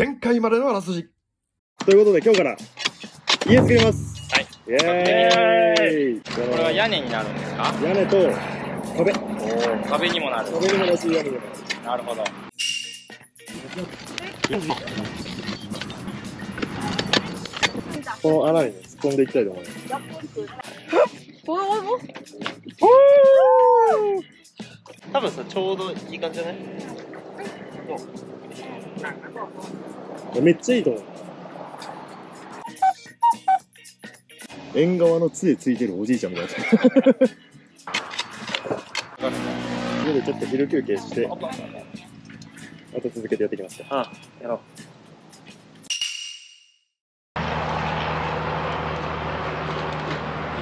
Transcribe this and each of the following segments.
前回までのあらすじ。ということで今日から家作ります。はい。イエーイ。ここれは屋根になるんですか？屋根と壁。壁にもなる。壁にもなし屋根にもなしなるほど。この穴にね突っ込んでいきたいと思います。多分さちょうどいい感じじゃない？めっちゃいいと思う。縁側の杖ついてるおじいちゃんみたいな。ここでちょっと昼休憩してまた続けてやっていきますかあやろう。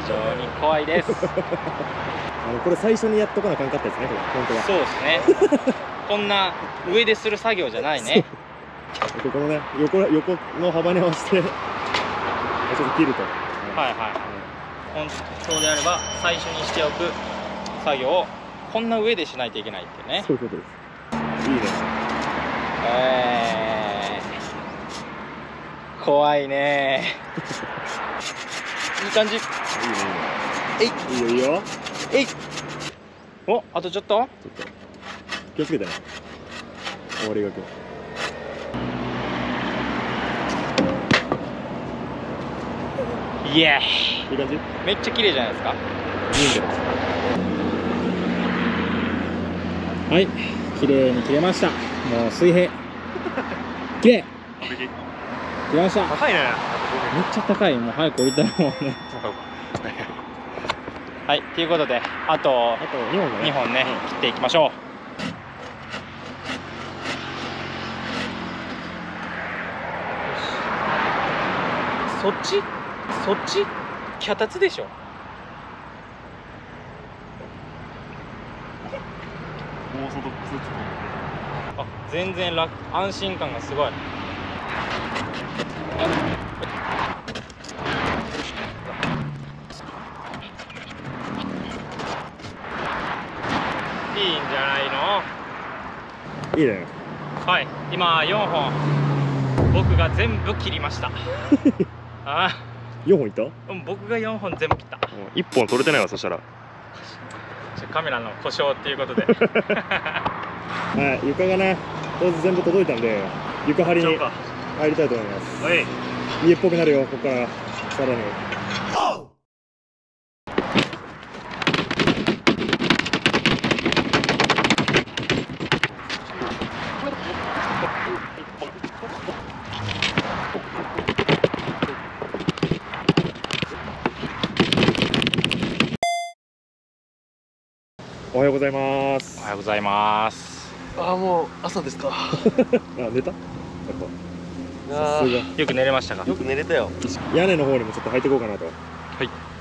非常に怖いです。あのこれ最初にやっとかなあかんかったですねこれ。本当は。そうですねこんな上でする作業じゃないね。ここのね横横の幅に合わせて ちょっと切ると。はいはい。本当であれば最初にしておく作業をこんな上でしないといけないってね。そういうことです。いいね。えー、怖いね。いい感じ。いいね。いい。ねいいよいいよ。えい。おあとちょっと。ちょっと気をつけてね。終わりがけイエいい感じ？いいんーイめっちゃ綺麗じゃないですか。じゃないはい。綺麗に切れました。もう水平。綺麗。切れました。めっ高いね。ちゃ高い。もう早く降りたいもん。ね はい。ということであとあと2本だね。2本ね、切っていきましょうそっち？そっち？脚立でしょ？オーソドックスあ全然楽安心感がすごい。いいんじゃないの？いいね。はい今4本。僕が全部切りました あ4本いった？ーうん僕が4本全部切った。1本取れてないわそしたら。カメラの故障っていうことで。はい床がねとりあえず全部届いたんで床張りにか。入りたいと思います。はい。家っぽくなるよここから。さらにおはようございます。おはようございます。あもう朝ですか。あ寝た？やっぱ。あさすが。よく寝れましたか？よく寝れたよ。屋根の方にもちょっと入っていこうかなと。い。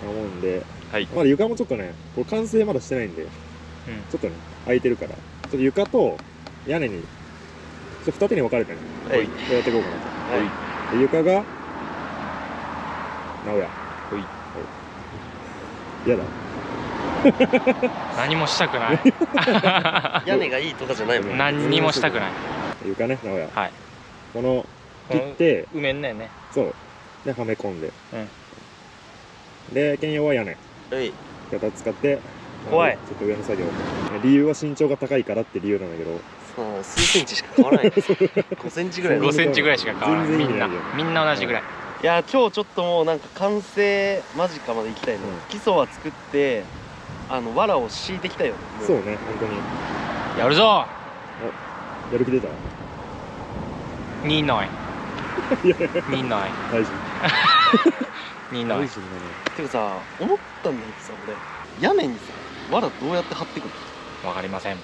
思うんで、はい。まだ床もちょっとねこれ完成まだしてないんで、ちょっとね空いてるから。ちょっと床と屋根にちょっと二手に分かれてね、はい。こうやっていこうかなと。はい。で床が直哉ほい。嫌だ何もしたくない。屋根がいいとかじゃないもん何にもしたくない。床ね直哉はい。この切って埋めんねんね。そう。ではめ込んで、うん。で兼用は屋根。はい。型使って怖い。ちょっと上の作業。理由は身長が高いからって理由なんだけど。そう数センチしか変わらない 5センチぐらい。5センチぐらいしか変わらない。全みんな然意味ないよ。みんな同じぐらい。いや今日ちょっともうなんか完成間近まで行きたいの、うん。基礎は作ってあの藁を敷いてきたよもそうね本当に。やるぞ。やる気出た？にない。にない。大事。にない。大事てかさ思ったんだけどさ俺。屋根にさ藁どうやって貼ってくるの？わかりません。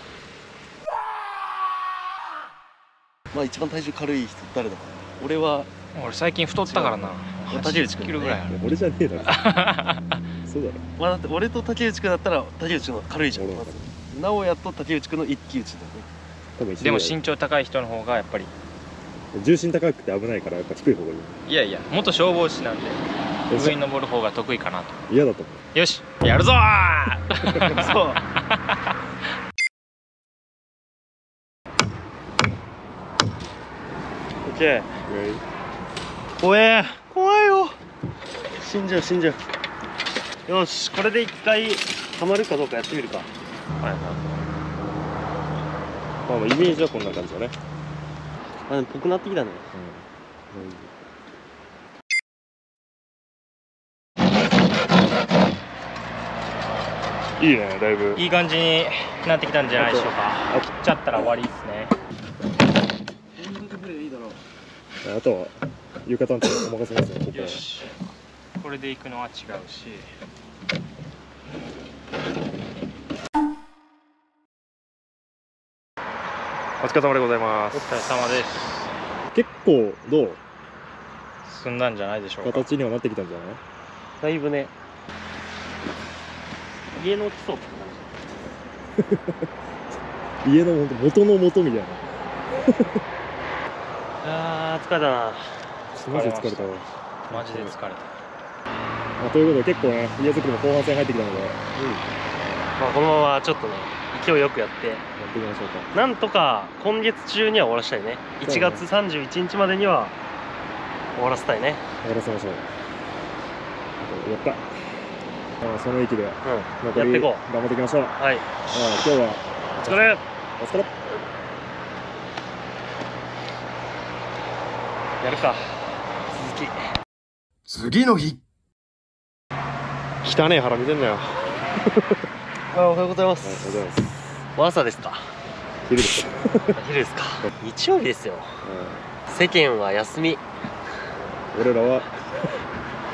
まあ一番体重軽い人誰だ？俺は。俺最近太ったからな。竹内80君キロぐらいある。俺じゃねえだろ そうだろまあだって俺と竹内君だったら竹内の軽いじゃん。俺はまず直哉と竹内君の一騎打ちだよね。多分一緒でもぐらい身長高い人の方がやっぱり重心高くて危ないからやっぱ低い方がいい。いやいや元消防士なんで上に登る方が得意かなと。嫌だと思う。よしやるぞー！そう。オッケー。怖え怖いよ。死んじゃう死んじゃうよしこれで一回ハマるかどうかやってみるか。はいはい。まあまあイメージはこんな感じだね。あでもぽくなってきたね。いいねだいぶ。いい感じになってきたんじゃないでしょうか。切っちゃったら終わりですね。あとは浴衣にお任せますよこれで行くのは違うし。お疲れ様でございます。お疲れ様です。結構どう？進んだんじゃないでしょうか。形にはなってきたんじゃない？だいぶね。家の基礎って感 家のほんと元の元みたいな。じ あー疲れた。なマジで疲れたわ、マジで疲れたまあ、ということで結構ね家作りも後半戦入ってきたので、うん、やまあこのままちょっとね勢いよくやってっていきましょうか。なんとか今月中には終わらせたいね。1月31日までには終わらせたいね。終わらせましょう。やった。あその域でうん。残りやっていこ頑張っていきましょう。うはい。あ今日はお疲れ。お疲れ。やるか。続き。次の日汚ねえ腹見てんなよ。あおはようございまはい、ありがとうございます。お朝ですか？昼です、昼ですか？日曜日ですよ。世間は休み。俺らは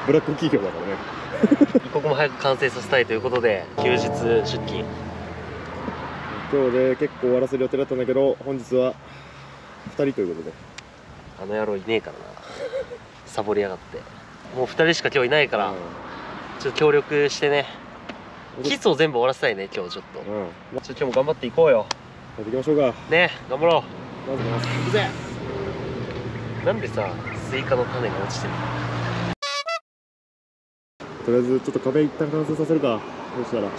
ブラック企業だからね。一刻も早く完成させたいということで休日出勤。今日で結構終わらせる予定だったんだけど本日は2人ということで。あの野郎いねえからな。サボりやがって。もう2人しか今日いないからちょっと協力してね。キスを全部終わらせたいね今日ちょっと。うん、今日も頑張っていこうよ。やっていきましょうか。ね頑張ろまずまず行くぜ。うなんでさスイカの種が落ちてるとりあえずちょっと壁一旦完成させるか。そしたら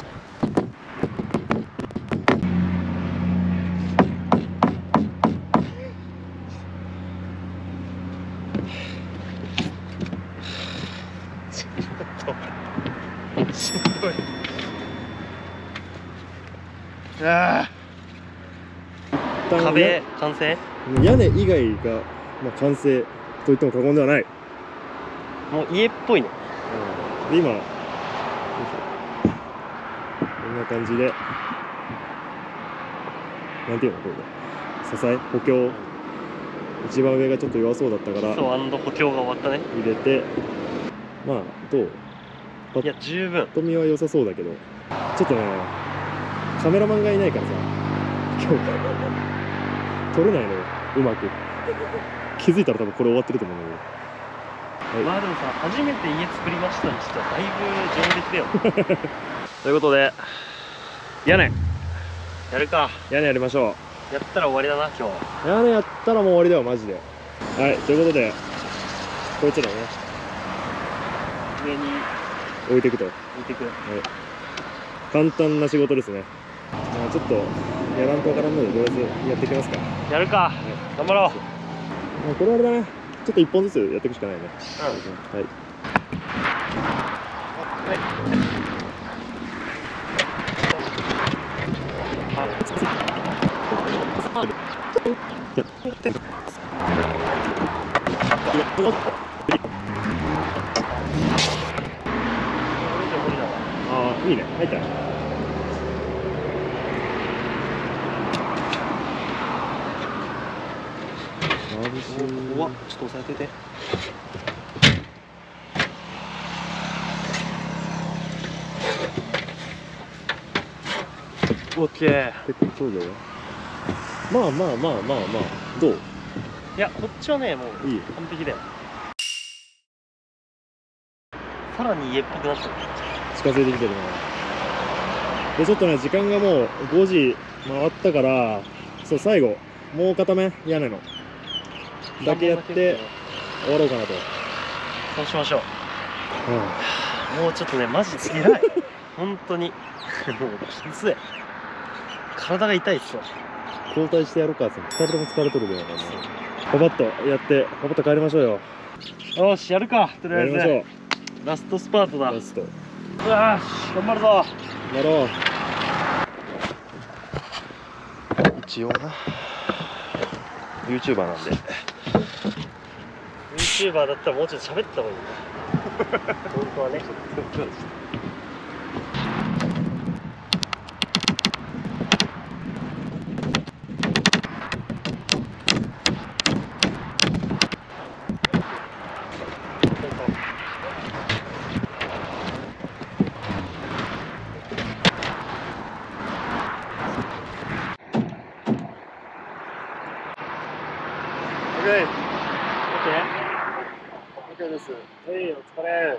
あ壁完成？屋根以外が、まあ、完成と言っても過言ではない、もう家っぽいね。で今よいしょこんな感じでなんていうの？これ。支え？補強？一番上がちょっと弱そうだったからそう補強が終わったね。入れてまあどう？いや十分。と見は良さそうだけど。ちょっとねカメラマンがいないからさ。今日。撮れないのよ。うまく。気づいたら多分これ終わってると思うんだはい。まあでもさ初めて家作りましたにしてはだいぶ上出来だよ。ということで。けど屋根。やるか。屋根やりましょやったら終わりだな今日う屋根やったらもう終わりだよマジで。はいということで。こいつらね。上に。置いていくと。置いてく。簡単な仕事ですね。まあちょっとやらんとわからんのでとりあえずやっていきますか。やるか。頑張ろう。まあこれはあれだねちょっと一本ずつやっていくしかないね。はい。ああいいね。入った眩しい怖っちょっと押さえてて。オッケー。結構だよまあまあまあまあまあ。どう？いやこっちはねもういい完璧だよ。さらに家っぽくなったね近づいてきてるな。でちょっとね時間がもう5時回ったからそう最後もう片面屋根のだけやって終わろうかなと、そうしましょう。ん。うもうちょっとねマジで偉い。本当に。もうきつい体が痛いっすわ。交代してやろうかって2人とも疲れとるで。やからねパパッとやってパパッと帰りましょうよ。よしやるか。とりあえずやりましょラストスパートだ。ラスト。し頑張るぞ。やろう。一応な。YouTuber なんで YouTuber だったらもうちょっと喋った方がいいな 本当はねオッケー OK? OK ですはいお疲れ。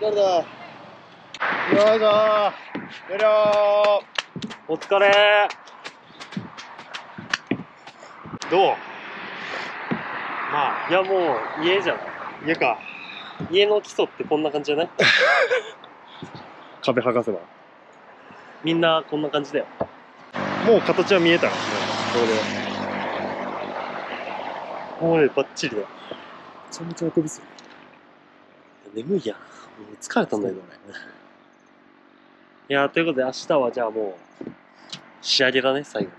誰だよいしょやりょお疲れ。どう？まあいやもう家じゃない家か。家の基礎ってこんな感じじゃない？壁剥がせば。みんなこんな感じだよ。もう形は見えたのねこれでおいバッチリだ。よめちゃめちゃあくびする眠いやん。もう疲れたんだけど俺。いやということで明日はじゃあもう仕上げだね最後